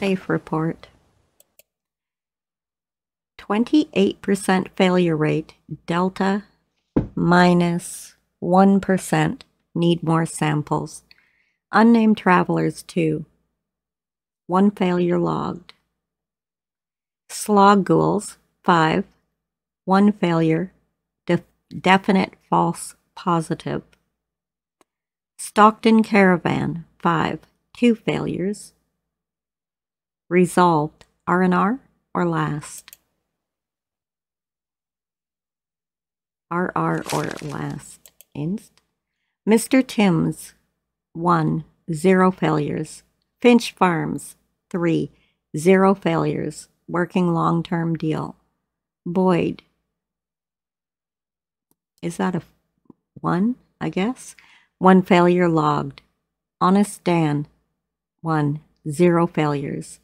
Safe report. 28% failure rate, delta minus 1, need more samples. Unnamed travelers, 2. One failure logged. Slog ghouls, 5. One failure, def- definite false positive. Stockton Caravan, 5. Two failures. Resolved, R&R or last? RR or last. Inst. Mr. Timms, 1. Zero failures. Finch Farms, 3. Zero failures. Working long term deal. Boyd. Is that a 1, I guess? One failure logged. Honest Dan, 1. Zero failures.